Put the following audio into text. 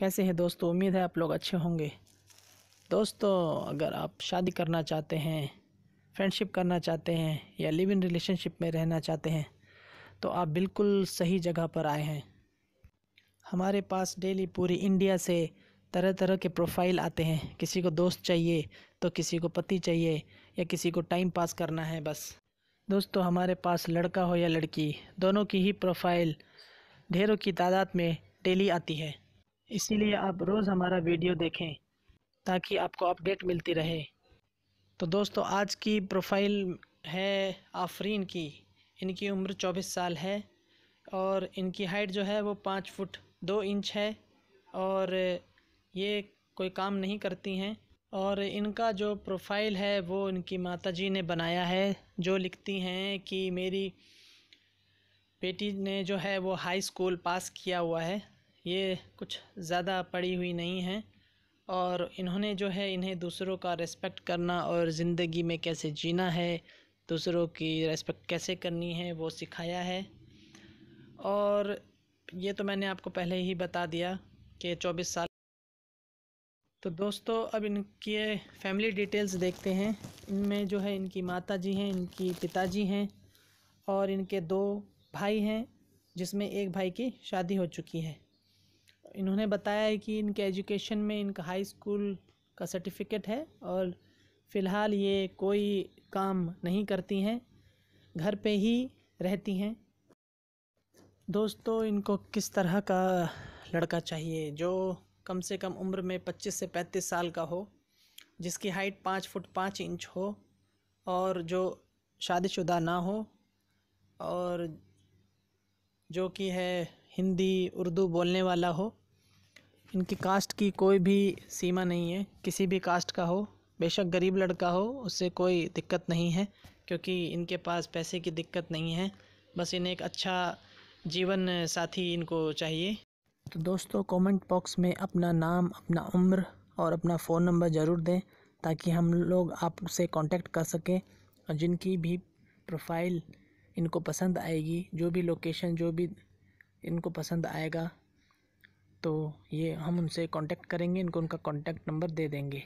कैसे हैं दोस्तों? उम्मीद है आप लोग अच्छे होंगे। दोस्तों, अगर आप शादी करना चाहते हैं फ्रेंडशिप करना चाहते हैं, या लिव इन रिलेशनशिप में रहना चाहते हैं तो आप बिल्कुल सही जगह पर आए हैं। हमारे पास डेली पूरी इंडिया से तरह तरह के प्रोफ़ाइल आते हैं। किसी को दोस्त चाहिए तो किसी को पति चाहिए, या किसी को टाइम पास करना है, बस। दोस्तों, हमारे पास लड़का हो या लड़की, दोनों की ही प्रोफ़ाइल ढेरों की तादाद में डेली आती है। इसीलिए आप रोज़ हमारा वीडियो देखें, ताकि आपको अपडेट मिलती रहे। तो दोस्तों, आज की प्रोफ़ाइल है आफरीन की। इनकी उम्र 24 साल है और इनकी हाइट जो है वो पाँच फुट दो इंच है और ये कोई काम नहीं करती हैं। और इनका जो प्रोफ़ाइल है वो इनकी माता जी ने बनाया है, जो लिखती हैं कि मेरी बेटी ने जो है वो हाई स्कूल पास किया हुआ है। ये कुछ ज़्यादा पड़ी हुई नहीं है और इन्होंने जो है इन्हें दूसरों का रेस्पेक्ट करना और ज़िंदगी में कैसे जीना है, दूसरों की रेस्पेक्ट कैसे करनी है, वो सिखाया है। और ये तो मैंने आपको पहले ही बता दिया कि चौबीस साल तो दोस्तों अब इनकी फैमिली डिटेल्स देखते हैं। इनमें जो है इनकी माता जी हैं, इनकी पिताजी हैं और इनके दो भाई हैं, जिसमें एक भाई की शादी हो चुकी है। इन्होंने बताया है कि इनके एजुकेशन में इनका हाई स्कूल का सर्टिफिकेट है और फ़िलहाल ये कोई काम नहीं करती हैं, घर पे ही रहती हैं। दोस्तों, इनको किस तरह का लड़का चाहिए जो कम से कम उम्र में 25 से 35 साल का हो, जिसकी हाइट पाँच फुट पाँच इंच हो और जो शादीशुदा ना हो और जो कि है हिंदी उर्दू बोलने वाला हो इनकी कास्ट की कोई भी सीमा नहीं है। किसी भी कास्ट का हो, बेशक गरीब लड़का हो, उससे कोई दिक्कत नहीं है, क्योंकि इनके पास पैसे की दिक्कत नहीं है। बस इन्हें एक अच्छा जीवन साथी इनको चाहिए। तो दोस्तों कमेंट बॉक्स में अपना नाम, अपना उम्र और अपना फ़ोन नंबर ज़रूर दें, ताकि हम लोग आपसे कांटेक्ट कर सकें और जिनकी भी प्रोफ़ाइल इनको पसंद आएगी, जो भी लोकेशन जो भी इनको पसंद आएगा तो ये हम उनसे कांटेक्ट करेंगे इनको उनका कांटेक्ट नंबर दे देंगे।